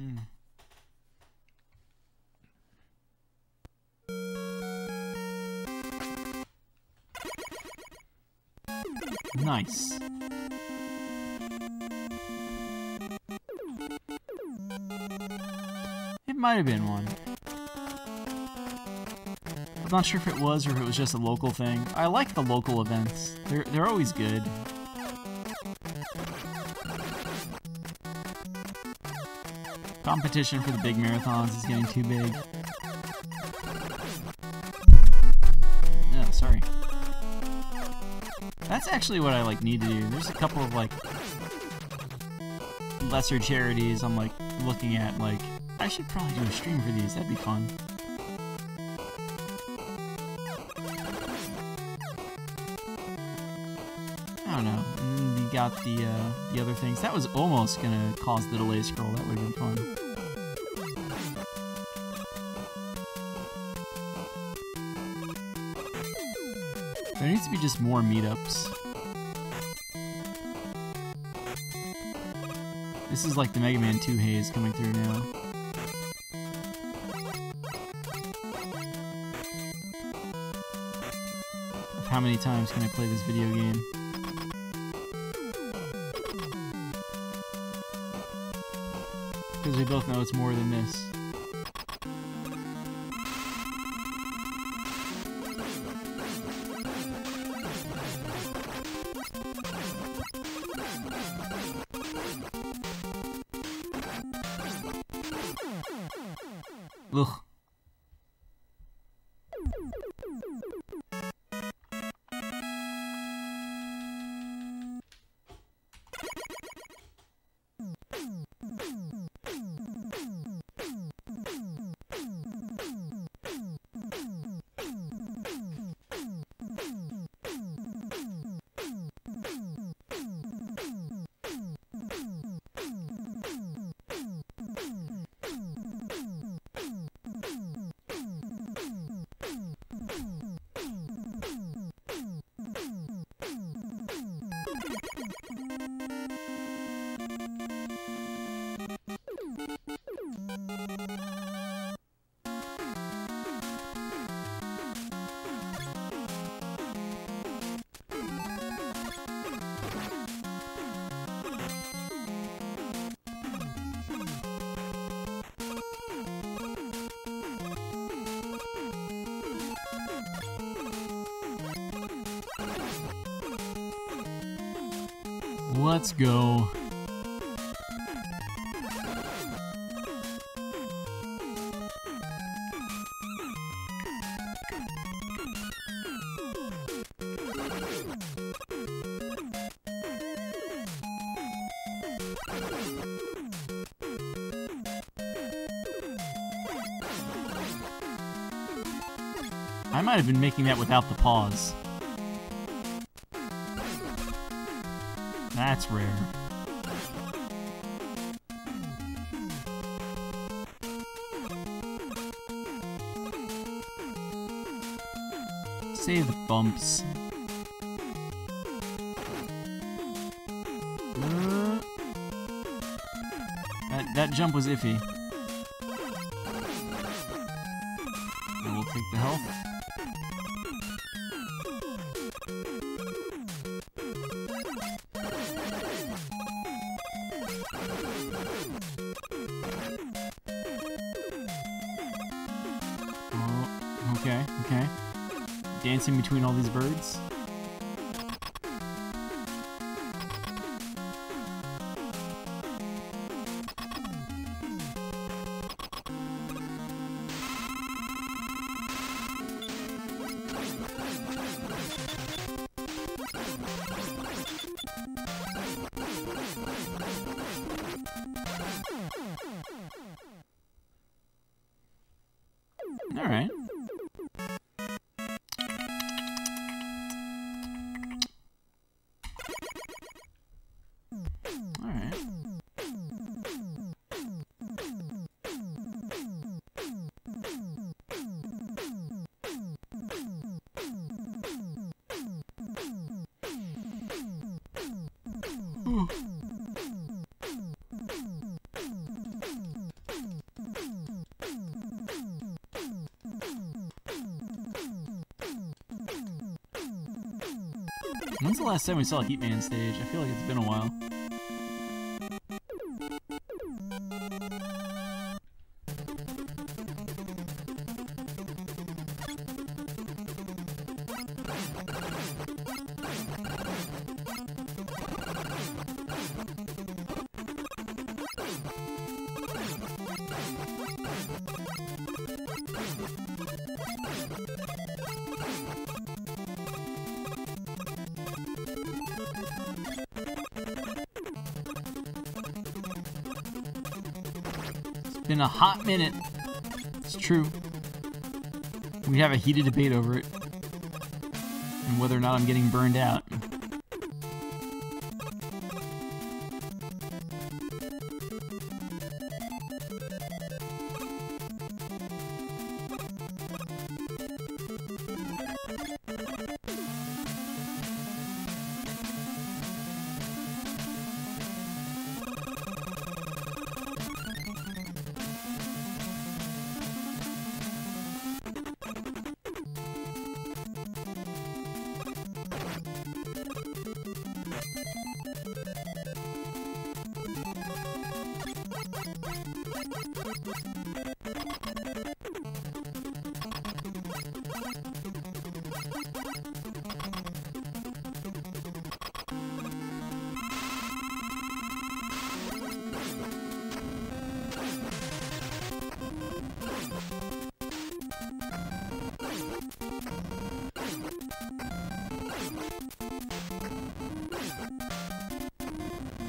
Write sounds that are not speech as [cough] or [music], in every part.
Mm. Nice. It might have been one. I'm not sure if it was or if it was just a local thing. I like the local events. They're they're always good. Competition for the big marathons is getting too big. Yeah, sorry. That's actually what I like need to do. There's a couple of like lesser charities I'm like looking at like I should probably do a stream for these. That'd be fun. I don't know. You got the uh, the other things. That was almost gonna cause the delay scroll. That would have been fun. There needs to be just more meetups. This is like the Mega Man 2 haze coming through now. How many times can I play this video game? Because we both know it's more than this. Let's go. I might have been making that without the pause. That's rare. Save the bumps. Uh, that, that jump was iffy. Dancing between all these birds. All When's the last time we saw a Heatman stage? I feel like it's been a while. Been a hot minute. It's true. We have a heated debate over it. And whether or not I'm getting burned out.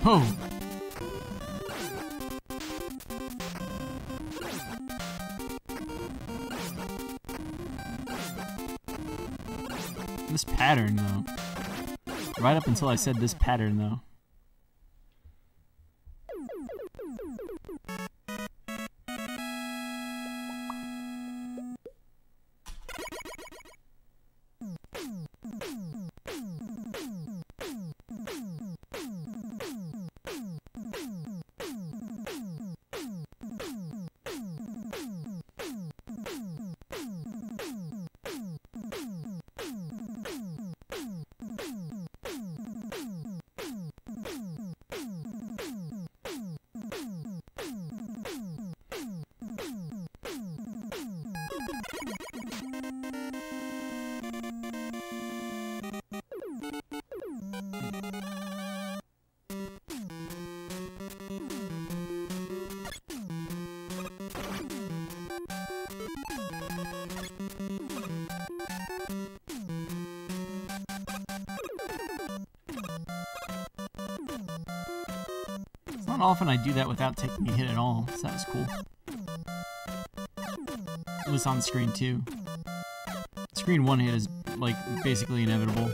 Oh! Pattern, though. Right up until I said this pattern, though. Often I do that without taking a hit at all, so that was cool. It was on screen too. Screen one hit is, like, basically inevitable.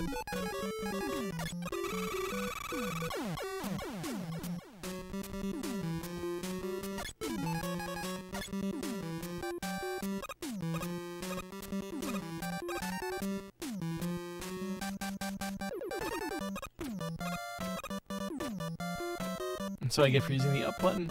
So I get for using the up button.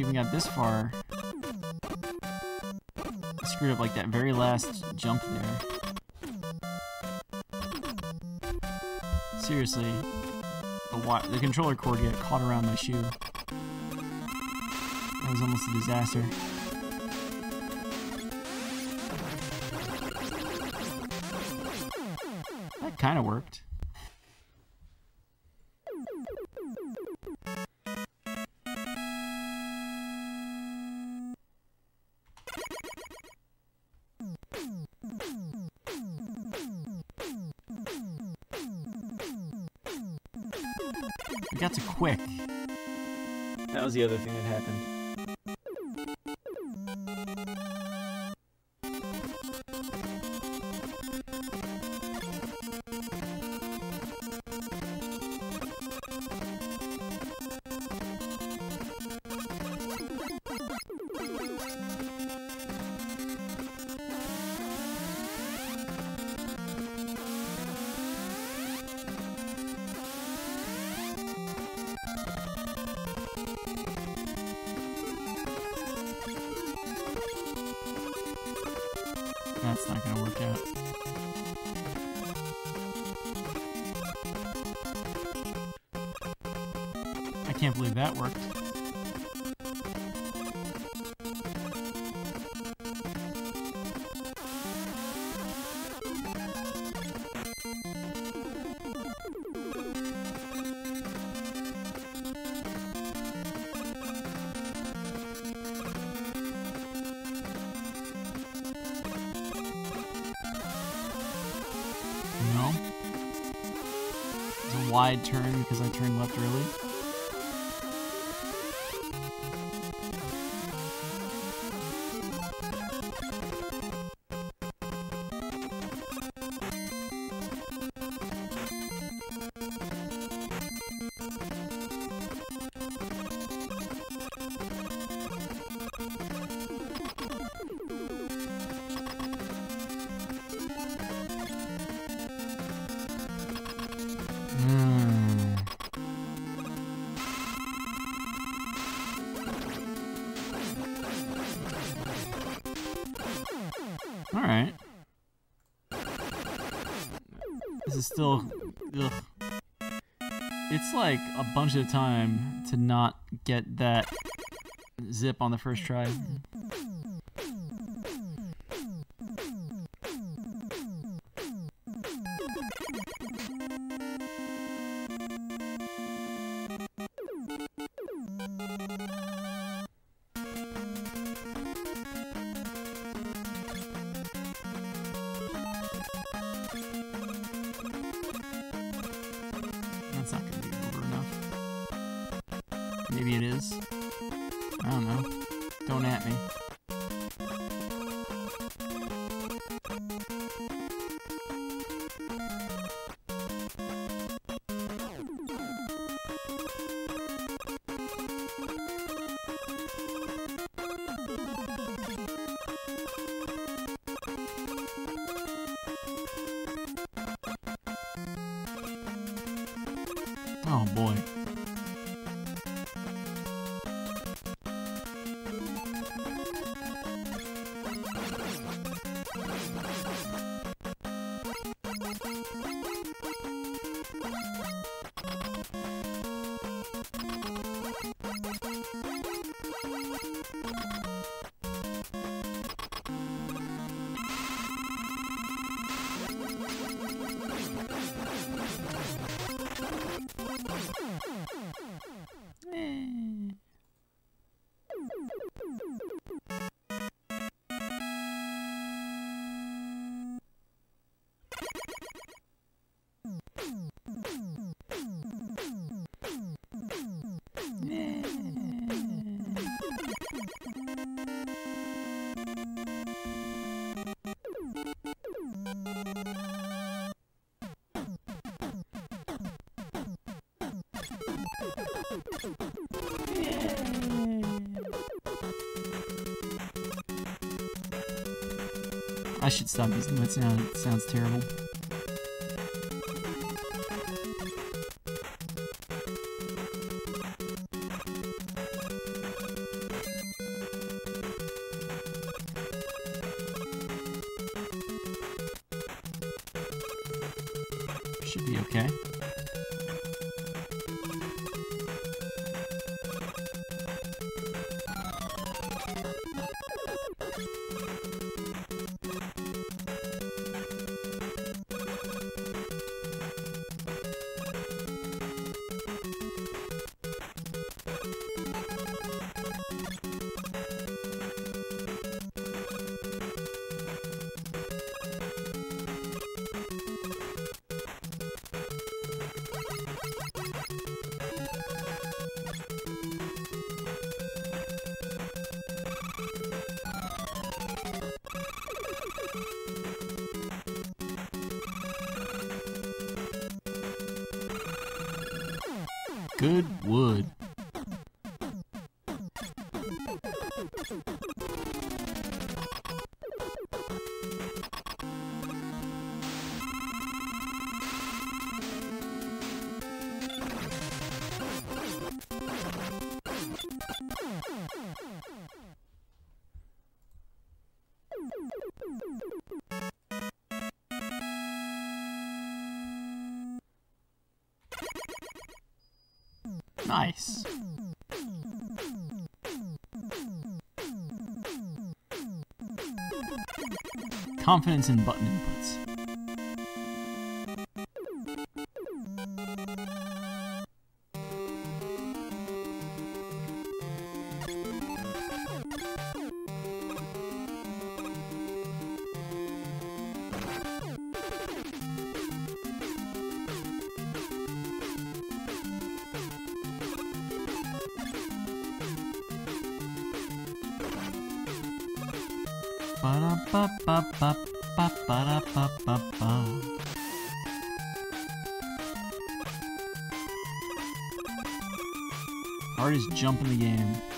Even got this far, I screwed up like that very last jump there. Seriously, the, the controller cord got caught around my shoe. That was almost a disaster. That kind of worked. Was the other thing that happened. I can't believe that worked. Turn because I turned left early. All right. This is still. Ugh. It's like a bunch of time to not get that zip on the first try. Oh boy. I should stop using that sound. It sounds terrible. Good wood. Confidence in button Hardest jump in the game.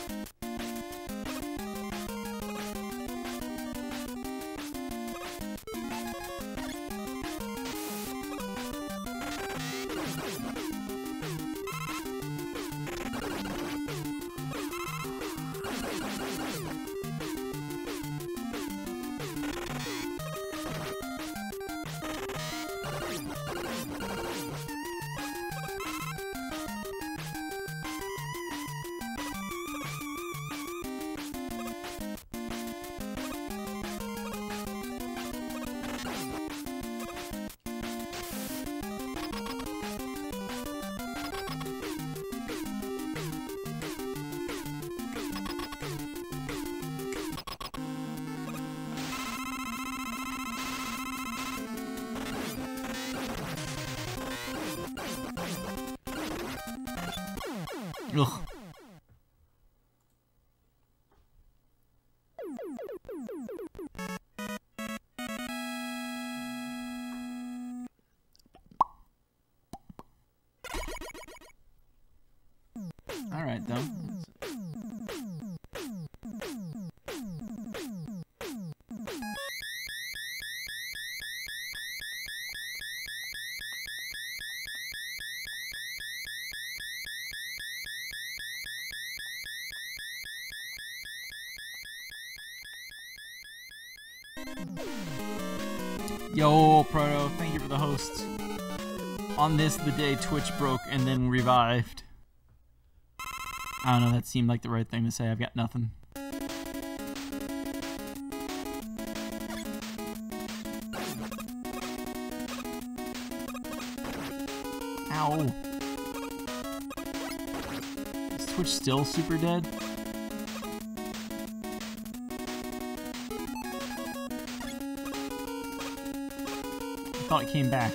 Yo, Proto, thank you for the host. On this, the day Twitch broke and then revived. I don't know, that seemed like the right thing to say. I've got nothing. Ow. Is Twitch still super dead? Thought came back.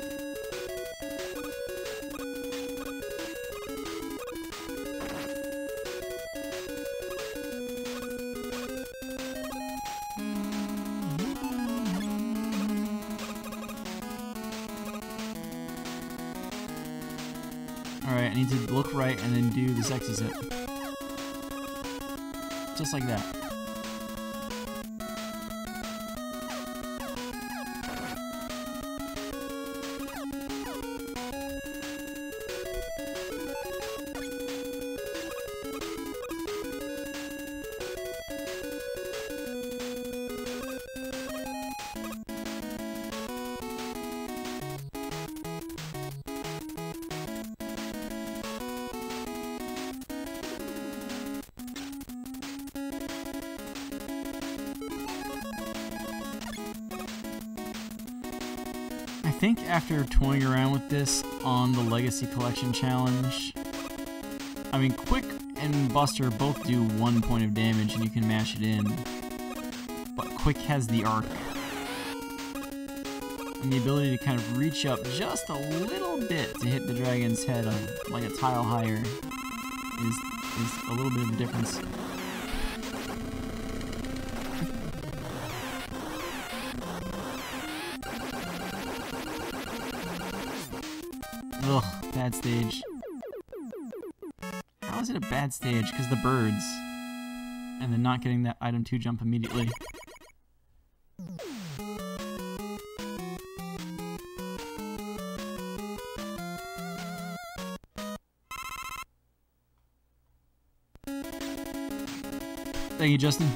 Alright, I need to look right and then do the sexy zip. Just like that. Think after toying around with this on the Legacy Collection Challenge, I mean, Quick and Buster both do one point of damage and you can mash it in, but Quick has the arc. And the ability to kind of reach up just a little bit to hit the dragon's head a, like a tile higher is, is a little bit of a difference. Stage. How is it a bad stage? Because the birds. And then not getting that item 2 jump immediately. Thank you, Justin.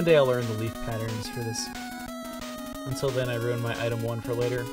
One day I'll learn the leaf patterns for this. Until then, I ruin my item one for later.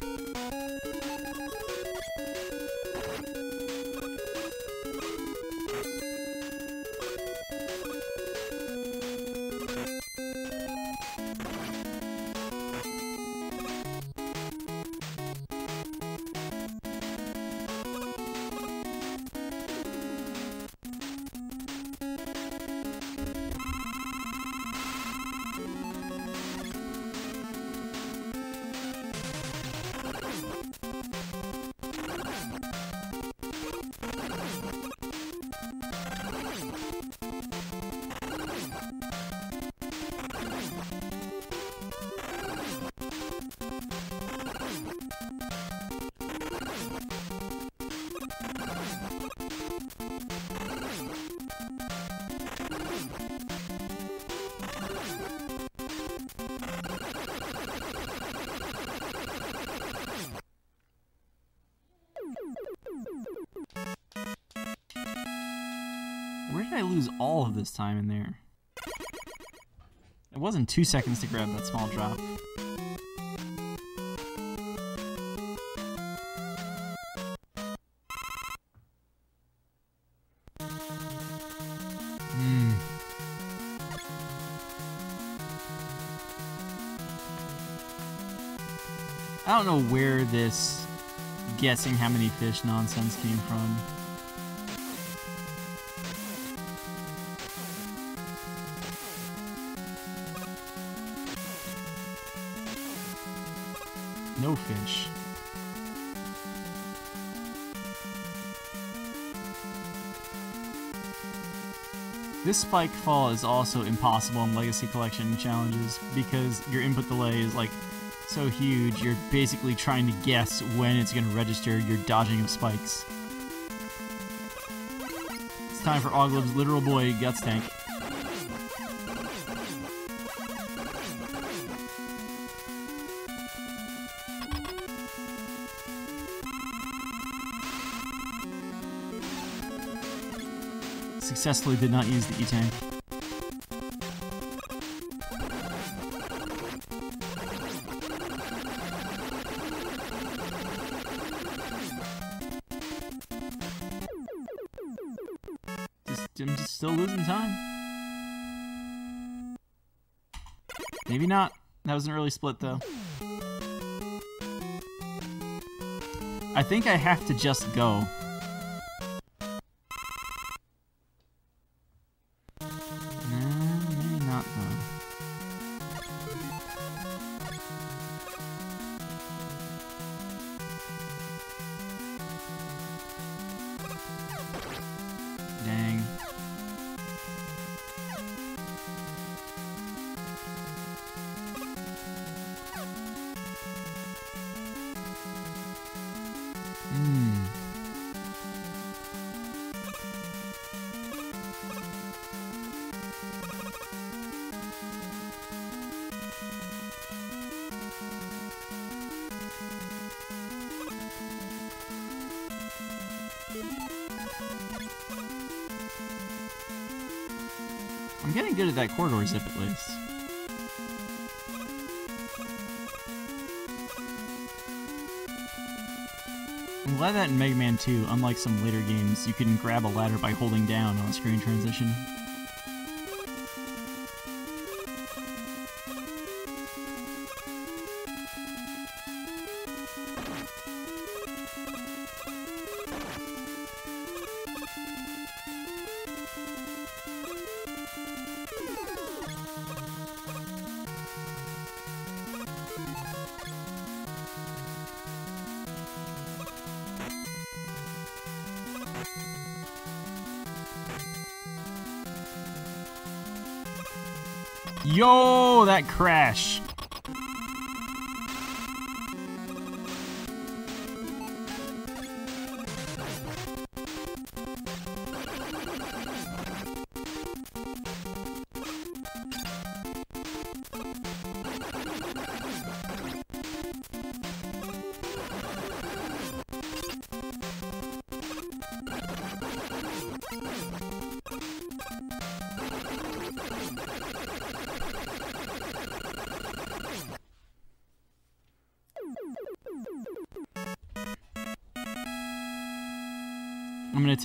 I lose all of this time in there? It wasn't two seconds to grab that small drop. Hmm. I don't know where this guessing how many fish nonsense came from. No fish. This spike fall is also impossible in Legacy Collection challenges because your input delay is like so huge, you're basically trying to guess when it's going to register your dodging of spikes. It's time for Oglib's literal boy Guts Tank. Successfully did not use the E-Tank. I'm just still losing time. Maybe not. That was an early split, though. I think I have to just go. Good at that corridor zip at least. I'm glad that in Mega Man 2, unlike some later games, you can grab a ladder by holding down on a screen transition. Yo, that crash.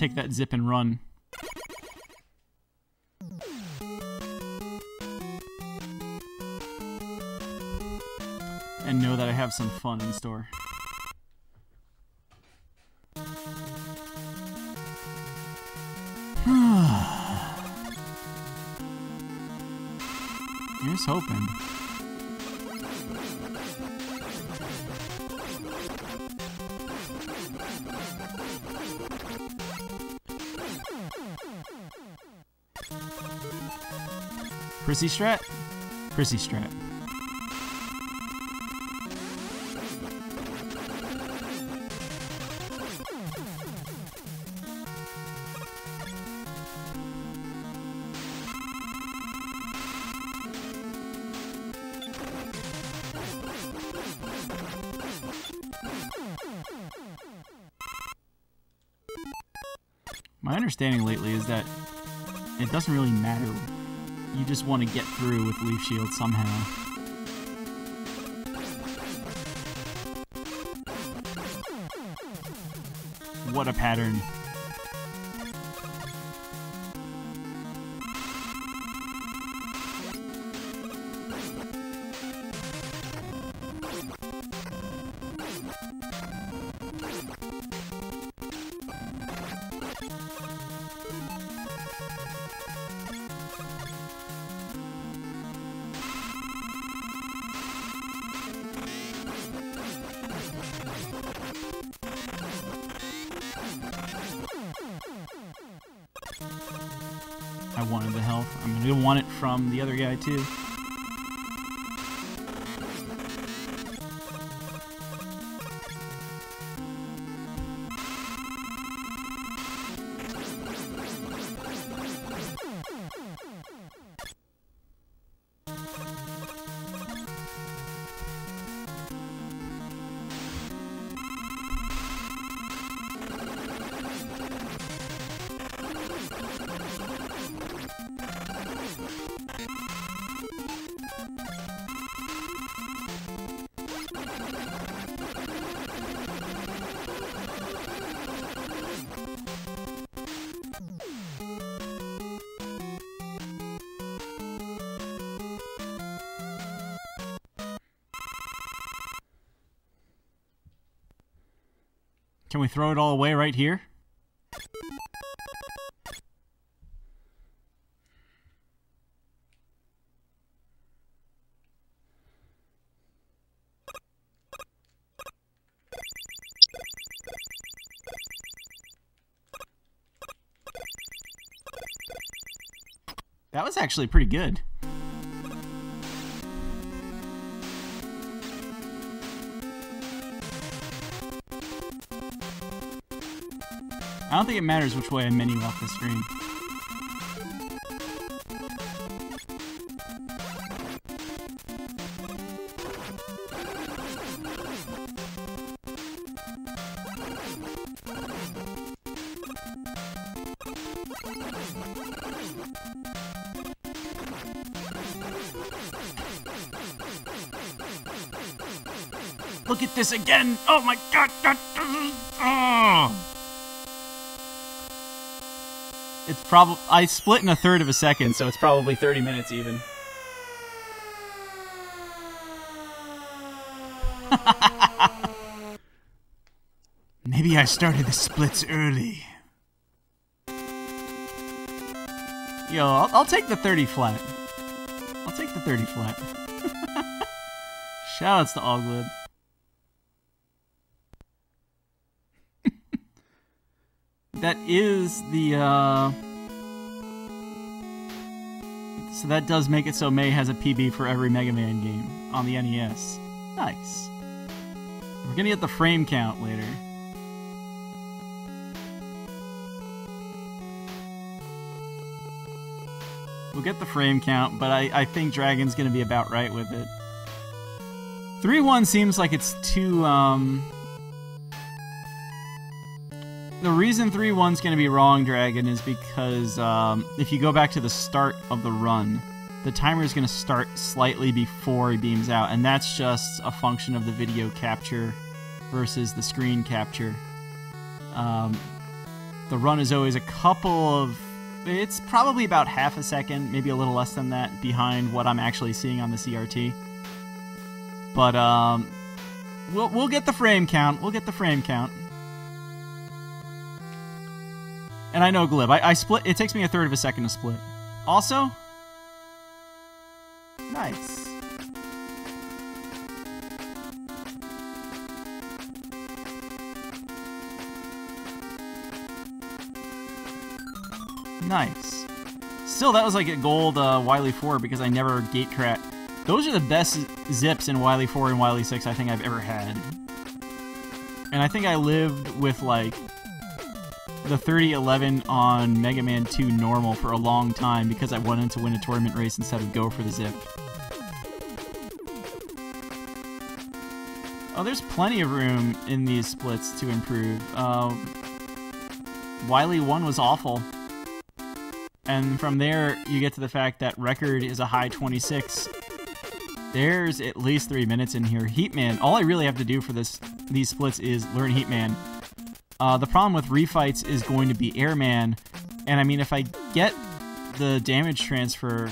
Take that zip and run. And know that I have some fun in store. [sighs] Here's hoping. Prissy strat? Prissy strat. My understanding lately is that it doesn't really matter. You just want to get through with Leaf Shield somehow. What a pattern. Wanted the health. I'm gonna want it from the other guy too. Can we throw it all away right here? That was actually pretty good. I don't think it matters which way I menu off the screen. Look at this again! Oh my god! Oh. It's probably I split in a third of a second, so it's probably 30 minutes even. [laughs] Maybe I started the splits early. Yo, I'll, I'll take the 30 flat. I'll take the 30 flat. [laughs] Shoutouts to Oglid. That is the, uh... So that does make it so May has a PB for every Mega Man game on the NES. Nice. We're gonna get the frame count later. We'll get the frame count, but I, I think Dragon's gonna be about right with it. 3-1 seems like it's too, um... reason 3-1's gonna be wrong, Dragon, is because, um, if you go back to the start of the run, the timer is gonna start slightly before he beams out, and that's just a function of the video capture versus the screen capture. Um, the run is always a couple of it's probably about half a second, maybe a little less than that, behind what I'm actually seeing on the CRT. But um, we'll we'll get the frame count. We'll get the frame count. And I know Glib. I, I split. It takes me a third of a second to split. Also, nice. Nice. Still, that was like a gold uh, Wily 4 because I never gate crat. Those are the best zips in Wily 4 and Wily 6 I think I've ever had. And I think I lived with like the 3011 on Mega Man 2 normal for a long time because I wanted to win a tournament race instead of go for the zip. Oh, there's plenty of room in these splits to improve. Uh, Wily 1 was awful. And from there, you get to the fact that record is a high 26. There's at least three minutes in here. Heatman, all I really have to do for this these splits is learn Heatman. Uh, the problem with refights is going to be Airman, and I mean, if I get the damage transfer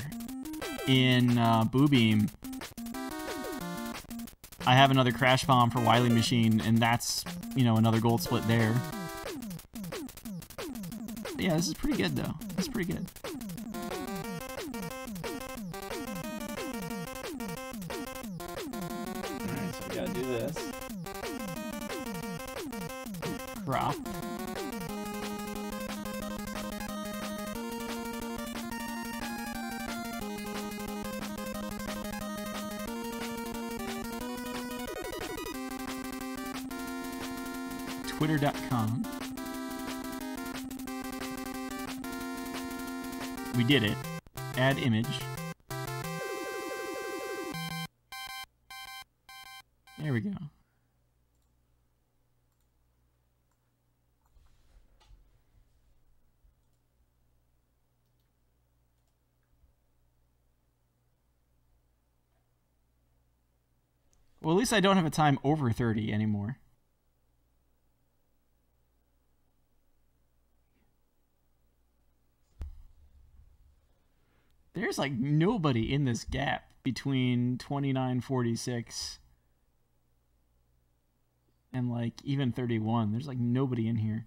in uh, Boo Beam, I have another Crash Bomb for Wily Machine, and that's, you know, another gold split there yeah, this is pretty good though. It's pretty good. Twitter.com We did it. Add image. Least I don't have a time over 30 anymore. there's like nobody in this gap between 2946 and like even 31 there's like nobody in here